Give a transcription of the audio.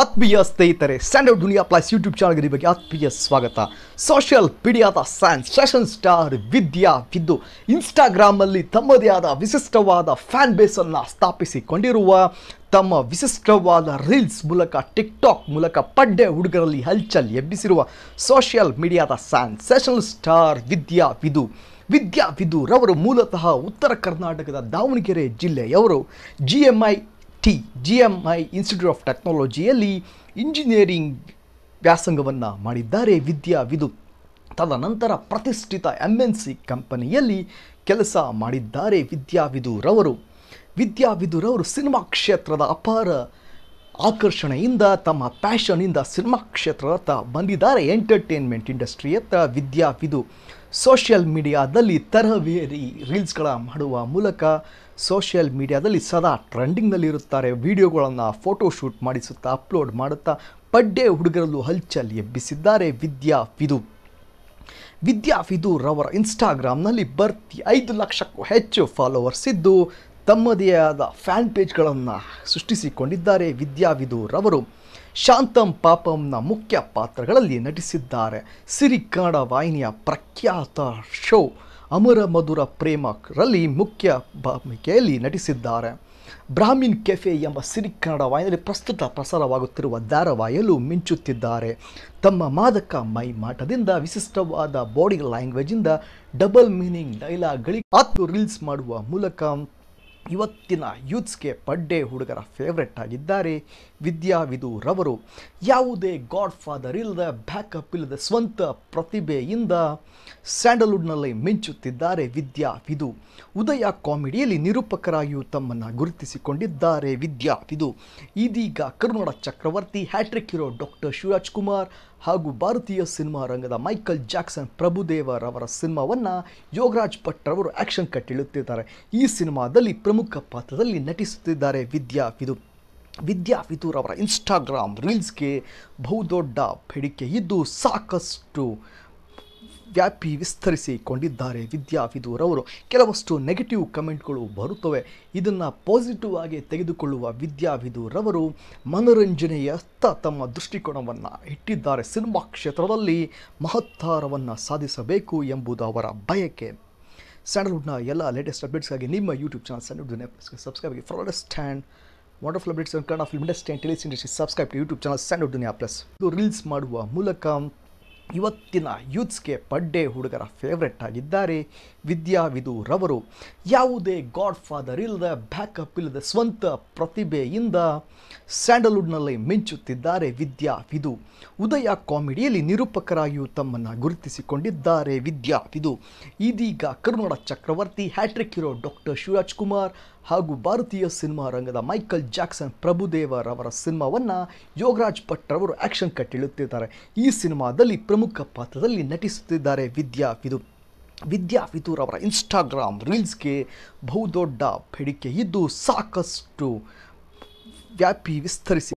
ಆತ್ಮೀಯ ಸ್ನೇಹಿತರೆ ಸ್ಟ್ಯಾಂಡರ್ಡ್ ದುನಿಯಾ plus YouTube ಚಾನಲ್ಗೆ ನಿಮಗೆ ಆತ್ಮೀಯ ಸ್ವಾಗತ. ಸೋಷಿಯಲ್ ಮೀಡಿಯಾದ ಸ್ಯಾನ್ಸ್ ಫ್ಯಾಷನ್ ಸ್ಟಾರ್ ವಿದ್ಯಾ ವಿದ್ದು. ಇನ್ಸ್ಟಾಗ್ರಾಮಲ್ಲಿ ತಮ್ಮದೇ ಆದ ವಿಶಿಷ್ಟವಾದ ಫ್ಯಾನ್ ಬೇಸನ್ನು ಸ್ಥಾಪಿಸಿಕೊಂಡಿರುವ, ತಮ್ಮ ವಿಶಿಷ್ಟವಾದ ರೀಲ್ಸ್ ಮೂಲಕ ಟಿಕ್ಟಾಕ್ ಮೂಲಕ ಪಡ್ಡೆ ಹುಡುಗರಲ್ಲಿ ಹಲ್ಚಲ್ ಎಬ್ಬಿಸಿರುವ ಸೋಷಿಯಲ್ ಮೀಡಿಯಾದ ಸ್ಯಾನ್ಸೇಷನಲ್ ಸ್ಟಾರ್ ವಿದ್ಯಾ ವಿದು ವಿದ್ಯಾ ವಿದು ರವರು ಮೂಲತಃ ಉತ್ತರ ಕರ್ನಾಟಕದ ದಾವಣಗೆರೆ ಜಿಲ್ಲೆಯವರು. G M I T G M I institute of ಟೆಕ್ನಾಲಜಿಯಲ್ಲಿ engineering ವ್ಯಾಸಂಗವನ್ನು ಮಾಡಿದ್ದಾರೆ ವಿದ್ಯಾ ವಿದು. ತದನಂತರ ಪ್ರತಿಷ್ಠಿತ ಎಂ ಎನ್ ಸಿ ಕಂಪನಿಯಲ್ಲಿ ಕೆಲಸ ಮಾಡಿದ್ದಾರೆ ವಿದ್ಯಾವಿದುರವರು ವಿದ್ಯಾವಿದುರವರು ವಿದ್ಯಾವಿದು ರವರು ಸಿನಿಮಾ ಕ್ಷೇತ್ರದ ಅಪಾರ ಆಕರ್ಷಣೆಯಿಂದ ತಮ್ಮ ಪ್ಯಾಷನಿಂದ ಸಿನಿಮಾ ಕ್ಷೇತ್ರದತ್ತ ಬಂದಿದ್ದಾರೆ. ಎಂಟರ್ಟೈನ್ಮೆಂಟ್ ಇಂಡಸ್ಟ್ರಿಯತ್ತ ವಿದ್ಯಾವಿದು ಸೋಷಿಯಲ್ ಮೀಡಿಯಾದಲ್ಲಿ ತರಹವೇರಿ ರೀಲ್ಸ್ಗಳ ಮಾಡುವ ಮೂಲಕ ಸೋಷಿಯಲ್ ಮೀಡಿಯಾದಲ್ಲಿ ಸದಾ ಟ್ರೆಂಡಿಂಗ್ನಲ್ಲಿರುತ್ತಾರೆ ವಿಡಿಯೋಗಳನ್ನು ಫೋಟೋಶೂಟ್ ಮಾಡಿಸುತ್ತಾ, ಅಪ್ಲೋಡ್ ಮಾಡುತ್ತಾ ಪಡ್ಡೆ ಹುಡುಗರಲ್ಲೂ ಹಲ್ಚಲ್ ಎಬ್ಬಿಸಿದ್ದಾರೆ ವಿದ್ಯಾ ಫಿದು. ರವರ ಇನ್ಸ್ಟಾಗ್ರಾಮ್ನಲ್ಲಿ ಬರ್ತಿ ಐದು ಲಕ್ಷಕ್ಕೂ ಹೆಚ್ಚು ಫಾಲೋವರ್ಸ್ ಇದ್ದು ತಮ್ಮದೇ ಆದ ಫ್ಯಾನ್ ಪೇಜ್ಗಳನ್ನು ಸೃಷ್ಟಿಸಿಕೊಂಡಿದ್ದಾರೆ ವಿದ್ಯಾವಿದು ರವರು. ಶಾಂತಂ ಪಾಪಂನ ಮುಖ್ಯ ಪಾತ್ರಗಳಲ್ಲಿ ನಟಿಸಿದ್ದಾರೆ. ಸಿರಿ ಕನ್ನಡ ವಾಹಿನಿಯ ಪ್ರಖ್ಯಾತ ಶೋ ಅಮರ ಮಧುರ ಪ್ರೇಮರಲ್ಲಿ ಮುಖ್ಯ ಭೂಮಿಕೆಯಲ್ಲಿ ನಟಿಸಿದ್ದಾರೆ. ಬ್ರಾಹ್ಮಿನ್ ಕೆಫೆ ಎಂಬ ಸಿರಿ ಕನ್ನಡ ವಾಹಿನಿಯಲ್ಲಿ ಪ್ರಸ್ತುತ ಪ್ರಸಾರವಾಗುತ್ತಿರುವ ಧಾರಾವಾಹಿಯಲ್ಲೂ ಮಿಂಚುತ್ತಿದ್ದಾರೆ. ತಮ್ಮ ಮಾದಕ ಮೈ ಮಾಟದಿಂದ ವಿಶಿಷ್ಟವಾದ ಬಾಡಿ ಲ್ಯಾಂಗ್ವೇಜಿಂದ ಡಬಲ್ ಮೀನಿಂಗ್ ಡೈಲಾಗ್ಗಳಿಗೆ ಆತ್ಮ ರೀಲ್ಸ್ ಮಾಡುವ ಮೂಲಕ ಇವತ್ತಿನ ಯೂತ್ಸ್ಗೆ ಪಡ್ಡೆ ಹುಡುಗರ ಫೇವ್ರೆಟ್ ಆಗಿದ್ದಾರೆ ವಿದ್ಯಾವಿದುರವರು ಯಾವುದೇ ಗಾಡ್ ಫಾದರ್ ಇಲ್ಲದ ಬ್ಯಾಕಪ್ ಇಲ್ಲದ, ಸ್ವಂತ ಪ್ರತಿಭೆಯಿಂದ ಸ್ಯಾಂಡಲ್ವುಡ್ನಲ್ಲಿ ಮಿಂಚುತ್ತಿದ್ದಾರೆ ವಿದ್ಯಾವಿದು ಉದಯ ಕಾಮಿಡಿಯಲ್ಲಿ ನಿರೂಪಕರಾಗಿಯೂ ತಮ್ಮನ್ನು ಗುರುತಿಸಿಕೊಂಡಿದ್ದಾರೆ ವಿದ್ಯಾವಿದು ಇದೀಗ ಕರುನಾಡ ಚಕ್ರವರ್ತಿ hat-trick hero doctor Shivraj Kumar ಹಾಗೂ ಭಾರತೀಯ ಸಿನಿಮಾ ರಂಗದ ಮೈಕಲ್ ಜಾಕ್ಸನ್, ಪ್ರಭುದೇವರವರ ಸಿನಿಮಾವನ್ನು ಯೋಗರಾಜ್ ಭಟ್ ರವರು ಆ್ಯಕ್ಷನ್ ಕಟ್ಟಿಳುತ್ತಿದ್ದಾರೆ ಈ ಸಿನಿಮಾದಲ್ಲಿ ಪ್ರಮುಖ ಪಾತ್ರದಲ್ಲಿ ನಟಿಸುತ್ತಿದ್ದಾರೆ ವಿದ್ಯಾವಿದು ಅವರ ಇನ್ಸ್ಟಾಗ್ರಾಮ್ ರೀಲ್ಸ್ಗೆ ಬಹುದೊಡ್ಡ ಬೇಡಿಕೆ ಇದ್ದು ಸಾಕಷ್ಟು ವ್ಯಾಪಿ ವಿಸ್ತರಿಸಿಕೊಂಡಿದ್ದಾರೆ ವಿದ್ಯಾವಿದೂರವರು ಕೆಲವಷ್ಟು ನೆಗೆಟಿವ್ ಕಮೆಂಟ್ಗಳು ಬರುತ್ತವೆ. ಇದನ್ನು ಪಾಸಿಟಿವ್ ಆಗಿ ತೆಗೆದುಕೊಳ್ಳುವ ವಿದ್ಯಾವಿದೂರವರು ಮನೋರಂಜನೆಯತ್ತ ತಮ್ಮ ದೃಷ್ಟಿಕೋನವನ್ನು ಇಟ್ಟಿದ್ದಾರೆ. ಸಿನಿಮಾ ಕ್ಷೇತ್ರದಲ್ಲಿ ಮಹತ್ತಾರವನ್ನು ಸಾಧಿಸಬೇಕು ಎಂಬುದು ಅವರ ಬಯಕೆ. ಸ್ಯಾಂಡಲ್ವುಡ್ನ ಎಲ್ಲ ಲೇಟೆಸ್ಟ್ ಅಪ್ಡೇಟ್ಸ್ಗಾಗಿ ನಿಮ್ಮ ಯೂಟ್ಯೂಬ್ ಚಾನಲ್ ಸ್ಯಾಂಡಲ್ವುಡ್ ಸಬ್ಸ್ಕ್ರೈಬ್ ಆಗಿ fast stand wonderful updates Kannada film industry and ಟೆಲಿಸ್ industry subscribe to YouTube channel Sandalwood Duniya plus ಇದು ರೀಲ್ಸ್ ಮಾಡುವ ಮೂಲಕ ಇವತ್ತಿನ ಯೂತ್ಸ್ಗೆ ಪಡ್ಡೆ ಹುಡುಗರ ಫೇವ್ರೆಟ್ ಆಗಿದ್ದಾರೆ ವಿದ್ಯಾವಿದುರವರು ಯಾವುದೇ ಗಾಡ್ ಫಾದರ್ ಇಲ್ಲದ ಬ್ಯಾಕಪ್ ಇಲ್ಲದ, ಸ್ವಂತ ಪ್ರತಿಭೆಯಿಂದ ಸ್ಯಾಂಡಲ್ವುಡ್ನಲ್ಲಿ ಮಿಂಚುತ್ತಿದ್ದಾರೆ ವಿದ್ಯಾವಿದು ಉದಯ ಕಾಮಿಡಿಯಲ್ಲಿ ನಿರೂಪಕರಾಗಿಯೂ ತಮ್ಮನ್ನು ಗುರುತಿಸಿಕೊಂಡಿದ್ದಾರೆ ವಿದ್ಯಾವಿದು ಇದೀಗ ಕರುನಾಡ ಚಕ್ರವರ್ತಿ hat-trick hero doctor Shivraj Kumar ಹಾಗೂ ಭಾರತೀಯ ಸಿನಿಮಾ ರಂಗದ ಮೈಕಲ್ ಜಾಕ್ಸನ್ ಪ್ರಭುದೇವರವರ ಸಿನಿಮಾವನ್ನು ಯೋಗರಾಜ್ ಭಟ್ ರವರು ಆ್ಯಕ್ಷನ್ ಕಟ್ಟಿಳುತ್ತಿದ್ದಾರೆ ಈ ಸಿನಿಮಾದಲ್ಲಿ ಪ್ರಮುಖ ಪಾತ್ರದಲ್ಲಿ ನಟಿಸುತ್ತಿದ್ದಾರೆ ವಿದ್ಯಾ ವಿದು ವಿದ್ಯಾ ಫಿತೂರ್ ಅವರ ಇನ್ಸ್ಟಾಗ್ರಾಮ್ ರೀಲ್ಸ್ಗೆ ಬಹುದೊಡ್ಡ ಬೇಡಿಕೆ ಇದ್ದು ಸಾಕಷ್ಟು ವ್ಯಾಪಿ ವಿಸ್ತರಿಸಿ